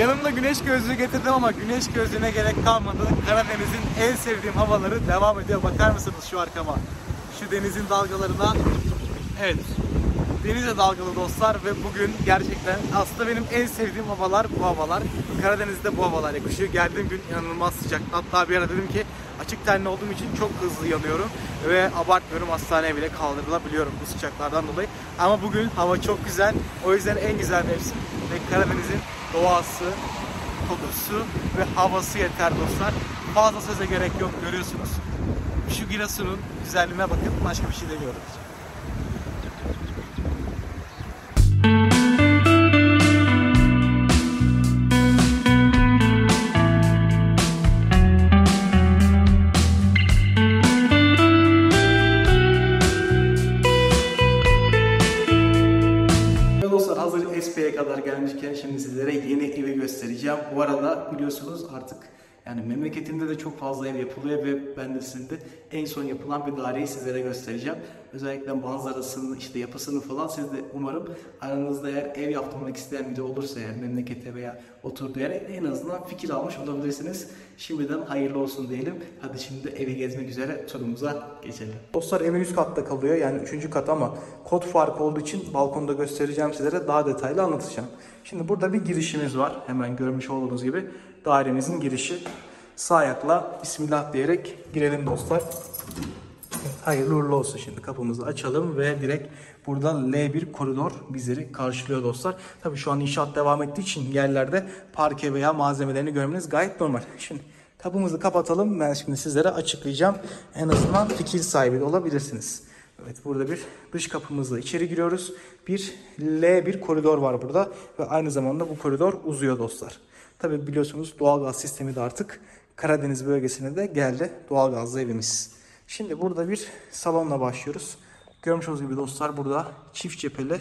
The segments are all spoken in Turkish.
Yanımda güneş gözlüğü getirdim ama güneş gözlüğüne gerek kalmadı. Karadeniz'in en sevdiğim havaları devam ediyor. Bakar mısınız şu arkama? Şu denizin dalgalarına. Evet. Deniz de dalgalı dostlar ve bugün gerçekten aslında benim en sevdiğim havalar bu havalar. Karadeniz'de bu havalar yakışıyor. Geldiğim gün inanılmaz sıcak. Hatta bir ara dedim ki açık tenli olduğum için çok hızlı yanıyorum ve abartmıyorum hastaneye bile kaldırılabiliyorum bu sıcaklardan dolayı. Ama bugün hava çok güzel. O yüzden en güzel mevsim ve Karadeniz'in doğası, kokusu ve havası yeter dostlar. Fazla söze gerek yok görüyorsunuz. Şu Giresun'un güzelliğine bakın başka bir şey demiyorum. Kadar gelmişken şimdi sizlere yeni evi göstereceğim. Bu arada biliyorsunuz artık yani memleketimde de çok fazla ev yapılıyor ve ben de sizin de en son yapılan bir daireyi sizlere göstereceğim. Özellikle manzarasını, işte yapısını falan siz de umarım aranızda eğer ev yaptırmak isteyen biri olursa eğer memlekete veya oturduğu yere en azından fikir almış olabilirsiniz. Şimdiden hayırlı olsun diyelim. Hadi şimdi evi gezmek üzere turumuza geçelim. Dostlar evin üst katta kalıyor yani üçüncü kat ama kod farkı olduğu için balkonda göstereceğim sizlere daha detaylı anlatacağım. Şimdi burada bir girişimiz var. Hemen görmüş olduğunuz gibi dairemizin girişi. Sağ ayakla Bismillah diyerek girelim dostlar. Hayırlı uğurlu olsun şimdi kapımızı açalım ve direkt burada L1 koridor bizleri karşılıyor dostlar. Tabi şu an inşaat devam ettiği için yerlerde parke veya malzemelerini görmeniz gayet normal. Şimdi kapımızı kapatalım ben şimdi sizlere açıklayacağım. En azından fikir sahibi olabilirsiniz. Evet burada bir dış kapımızla içeri giriyoruz. Bir L1 koridor var burada ve aynı zamanda bu koridor uzuyor dostlar. Tabi biliyorsunuz doğalgaz sistemi de artık Karadeniz bölgesine de geldi doğalgazlı evimiz. Şimdi burada bir salonla başlıyoruz. Görmüş olduğunuz gibi dostlar burada çift cepheli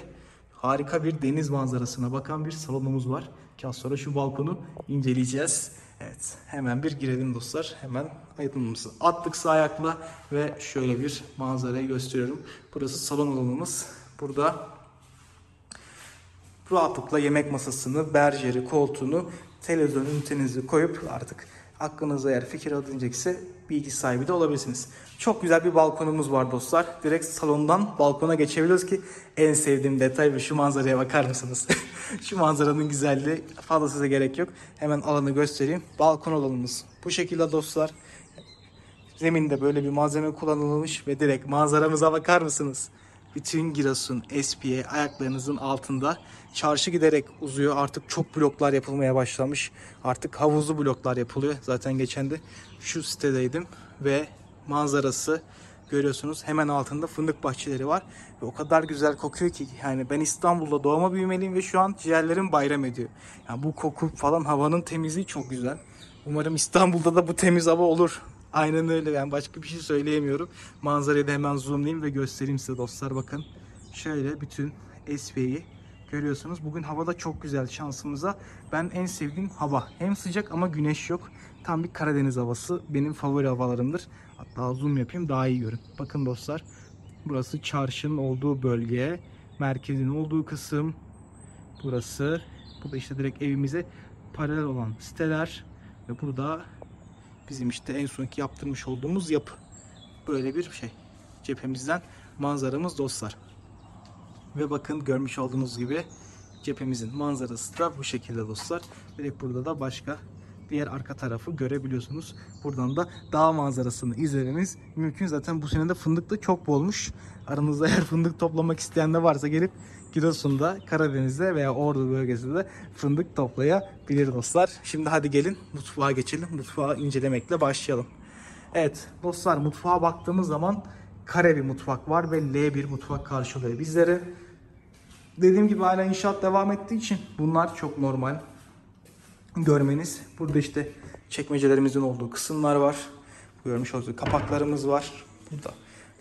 harika bir deniz manzarasına bakan bir salonumuz var. Ki az sonra şu balkonu inceleyeceğiz. Evet hemen bir girelim dostlar. Hemen aydınımızı attık sağ ayakla ve şöyle bir manzarayı gösteriyorum. Burası salon alanımız. Burada rahatlıkla yemek masasını, berjeri, koltuğunu, televizyon ünitenizi koyup artık aklınıza eğer fikir alınacaksa bilgi sahibi de olabilirsiniz. Çok güzel bir balkonumuz var dostlar. Direkt salondan balkona geçebiliyoruz ki en sevdiğim detay ve şu manzaraya bakar mısınız? şu manzaranın güzelliği fazla size gerek yok. Hemen alanı göstereyim. Balkon alanımız bu şekilde dostlar. Zeminde böyle bir malzeme kullanılmış ve direkt manzaramıza bakar mısınız? Bütün Giresun Espiye ayaklarınızın altında çarşı giderek uzuyor. Artık çok bloklar yapılmaya başlamış. Artık havuzlu bloklar yapılıyor. Zaten geçen de şu sitedeydim ve manzarası görüyorsunuz. Hemen altında fındık bahçeleri var ve o kadar güzel kokuyor ki yani ben İstanbul'da doğma büyümeliyim ve şu an ciğerlerim bayram ediyor. Yani bu koku falan havanın temizliği çok güzel. Umarım İstanbul'da da bu temiz hava olur. Aynen öyle yani başka bir şey söyleyemiyorum. Manzarayı da hemen zoomlayayım ve göstereyim size dostlar bakın. Şöyle bütün SV'yi görüyorsunuz. Bugün havada çok güzel şansımıza. Ben en sevdiğim hava. Hem sıcak ama güneş yok. Tam bir Karadeniz havası. Benim favori havalarımdır. Hatta zoom yapayım daha iyi görün. Bakın dostlar. Burası çarşının olduğu bölge. Merkezin olduğu kısım. Burası. Bu da işte direkt evimize paralel olan siteler. Ve burada bizim işte en sonki yaptırmış olduğumuz yapı. Böyle bir şey. Cephemizden manzaramız dostlar. Ve bakın görmüş olduğunuz gibi cephemizin manzarası da bu şekilde dostlar. Direkt burada da başka diğer arka tarafı görebiliyorsunuz. Buradan da dağ manzarasını izlememiz mümkün. Zaten bu sene de fındık da çok bolmuş. Aranızda eğer fındık toplamak isteyen de varsa gelip Giresun'da, Karadeniz'de veya Ordu bölgesinde fındık toplayabilir dostlar. Şimdi hadi gelin mutfağa geçelim. Mutfağı incelemekle başlayalım. Evet dostlar mutfağa baktığımız zaman kare bir mutfak var ve L1 mutfak karşılıyor bizleri. Dediğim gibi hala inşaat devam ettiği için bunlar çok normal görmeniz. Burada işte çekmecelerimizin olduğu kısımlar var. Görmüş olduğunuz kapaklarımız var. Burada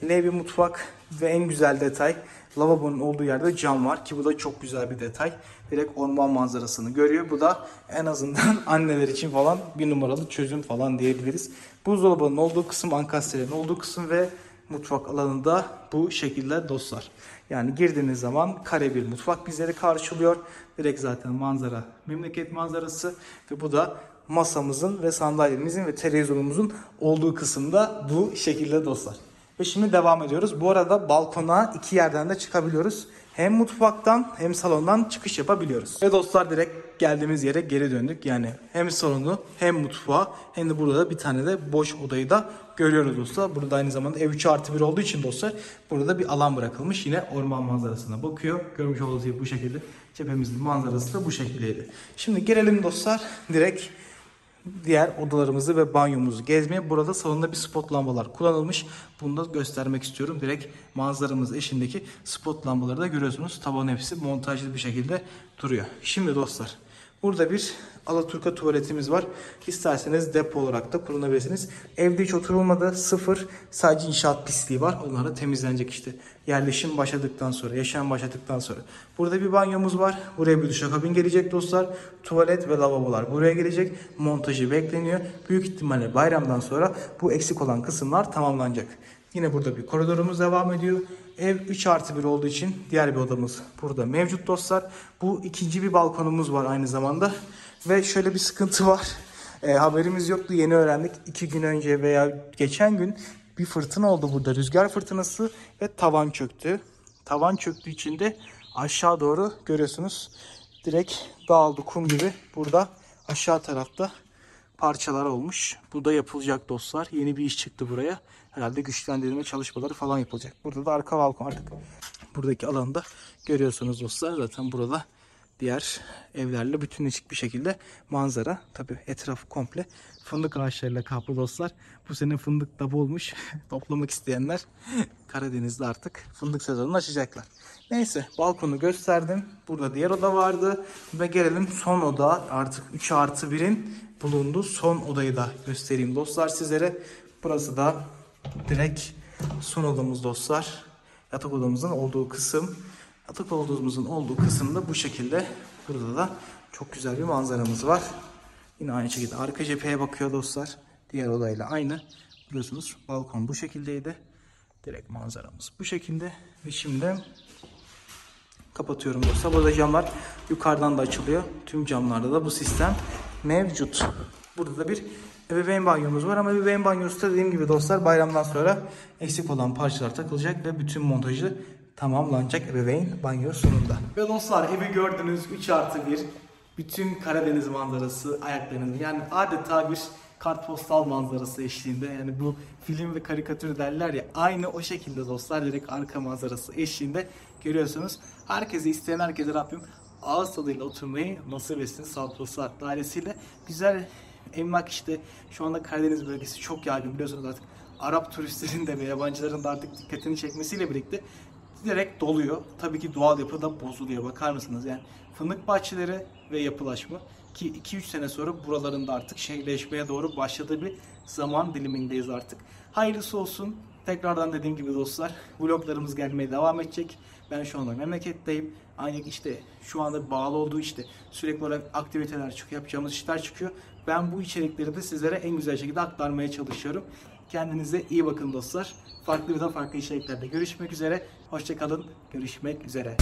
L1 mutfak ve en güzel detay lavabonun olduğu yerde cam var ki bu da çok güzel bir detay. Direkt orman manzarasını görüyor. Bu da en azından anneler için falan bir numaralı çözüm falan diyebiliriz. Buzdolabının olduğu kısım, ankastrenin olduğu kısım ve mutfak alanında bu şekilde dostlar. Yani girdiğiniz zaman kare bir mutfak bizleri karşılıyor. Direkt zaten manzara memleket manzarası ve bu da masamızın ve sandalyemizin ve televizyonumuzun olduğu kısımda bu şekilde dostlar. Ve şimdi devam ediyoruz. Bu arada balkona iki yerden de çıkabiliyoruz. Hem mutfaktan hem salondan çıkış yapabiliyoruz. Ve dostlar direkt geldiğimiz yere geri döndük. Yani hem salonu hem mutfağı hem de burada da bir tane de boş odayı da görüyoruz dostlar. Burada aynı zamanda ev 3 artı 1 olduğu için dostlar burada bir alan bırakılmış. Yine orman manzarasına bakıyor. Görmüş olduğunuz gibi bu şekilde cephemizin manzarası da bu şekildeydi. Şimdi gelelim dostlar direkt diğer odalarımızı ve banyomuzu gezmeye. Burada salonda bir spot lambalar kullanılmış. Bunu da göstermek istiyorum. Direkt manzaramız eşindeki spot lambaları da görüyorsunuz. Taban hepsi montajlı bir şekilde duruyor. Şimdi dostlar burada bir Alaturka tuvaletimiz var. İsterseniz depo olarak da kullanabilirsiniz. Evde hiç oturulmadı. Sıfır. Sadece inşaat pisliği var. Onlar da temizlenecek işte. Yerleşim başladıktan sonra, yaşam başladıktan sonra. Burada bir banyomuz var. Buraya bir duşakabin gelecek dostlar. Tuvalet ve lavabolar buraya gelecek. Montajı bekleniyor. Büyük ihtimalle bayramdan sonra bu eksik olan kısımlar tamamlanacak. Yine burada bir koridorumuz devam ediyor. Ev 3 artı 1 olduğu için diğer bir odamız burada mevcut dostlar. Bu ikinci bir balkonumuz var aynı zamanda. Ve şöyle bir sıkıntı var. E, haberimiz yoktu yeni öğrendik. İki gün önce veya geçen gün bir fırtına oldu burada. Rüzgar fırtınası ve tavan çöktü. Tavan çöktüğü için de aşağı doğru görüyorsunuz. Direkt dağıldı kum gibi. Burada aşağı tarafta parçalar olmuş. Bu da yapılacak dostlar. Yeni bir iş çıktı buraya. Herhalde güçlendirme çalışmaları falan yapılacak. Burada da arka balkon artık. Buradaki alanda görüyorsunuz dostlar. Zaten burada diğer evlerle bütünleşik bir şekilde manzara. Tabi etrafı komple fındık ağaçlarıyla kaplı dostlar. Bu sene fındık da bolmuş. Toplamak isteyenler Karadeniz'de artık fındık sezonunu açacaklar. Neyse balkonu gösterdim. Burada diğer oda vardı. Ve gelelim son oda artık 3 artı 1'in bulunduğu son odayı da göstereyim dostlar sizlere. Burası da direkt son odamız dostlar. Yatak odamızın olduğu kısım. Yatak odamızın olduğu kısımda bu şekilde. Burada da çok güzel bir manzaramız var. Yine aynı şekilde arka cepheye bakıyor dostlar. Diğer odayla aynı. Biliyorsunuz balkon bu şekildeydi. Direkt manzaramız bu şekilde. Ve şimdi kapatıyorum dostlar. Burada camlar yukarıdan da açılıyor. Tüm camlarda da bu sistem mevcut. Burada da bir ebeveyn banyomuz var ama ebeveyn banyosu da dediğim gibi dostlar bayramdan sonra eksik olan parçalar takılacak ve bütün montajı tamamlanacak ebeveyn banyo sonunda. Ve dostlar evi gördünüz 3 artı 1. Bütün Karadeniz manzarası ayaklarınız yani adeta bir kartpostal manzarası eşliğinde yani bu film ve karikatür derler ya aynı o şekilde dostlar direkt arka manzarası eşliğinde görüyorsunuz. Herkese isteyen herkese Rabbim ağız tadıyla oturmayı nasip etsin. Sağlıklı saat dairesiyle güzel emlak işte şu anda Karadeniz bölgesi çok yaygın biliyorsunuz artık Arap turistlerin de ve yabancıların da artık dikkatini çekmesiyle birlikte direkt doluyor. Tabii ki doğal yapı da bozuluyor. Bakar mısınız? Yani fındık bahçeleri ve yapılaşma ki 2-3 sene sonra buraların da artık şehirleşmeye doğru başladığı bir zaman dilimindeyiz artık. Hayırlısı olsun. Tekrardan dediğim gibi dostlar vloglarımız gelmeye devam edecek. Ben şu anda memleketteyim. Ancak işte şu anda bağlı olduğu işte sürekli olarak aktiviteler çıkıyor, yapacağımız işler çıkıyor. Ben bu içerikleri de sizlere en güzel şekilde aktarmaya çalışıyorum. Kendinize iyi bakın dostlar. Farklı bir de farklı içeriklerde görüşmek üzere. Hoşçakalın. Görüşmek üzere.